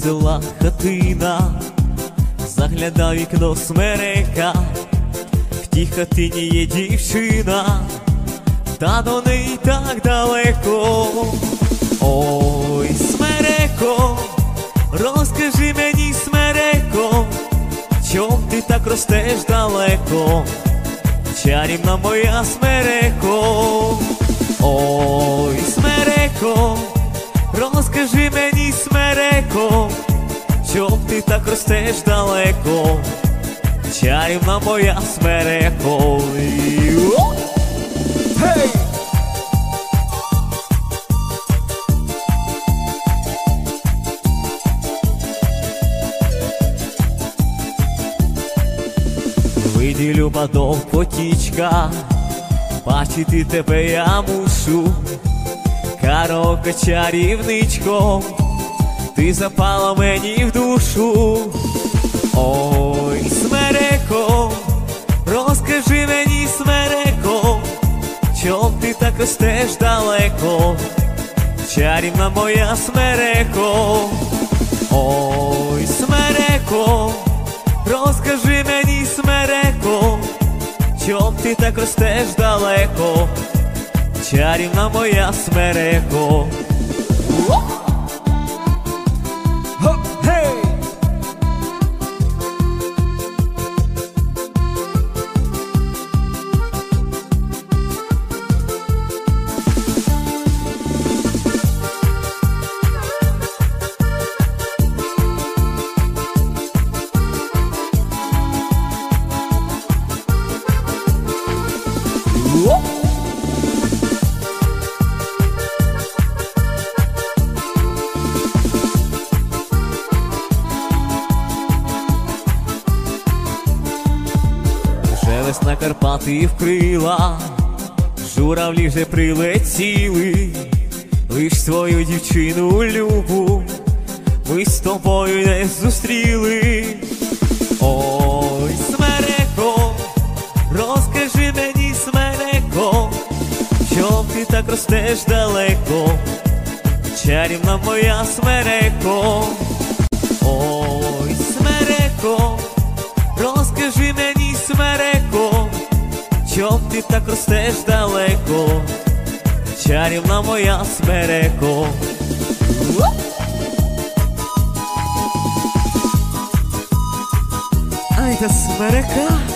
весела хатина, загляда вікно смерека, в тій хатині є дівчина, та до неї так далеко. Ой, смереко, розкажи мені, смереко, чом ти так ростеш далеко, чарівна моя смереко. Ой, смереко, розкажи мені, смереко, чом ти так ростеш далеко, чарівна моя смереко. Йо! Гей! Виділю батов потічка, бачити тебе я мушу, Карока чарівничко, ти запала мені в душу. Ой, смереко, розкажи мені, смереко, чом ти так ростеш далеко, чарівна моя смереко. Ой, смереко, розкажи мені, смереко, чом ти так ростеш далеко, чарівна моя смереко. Весна Карпати вкрила, журавлі вже прилетіли, лиш свою дівчину любу, ми з тобою не зустріли. Ой, чом ростеш далеко, чарівна моя смереко. Ой, смереко, розкажи мені, смереко, чом ти так ростеш далеко, чарівна моя смереко. Уоп! Ай, та смерека.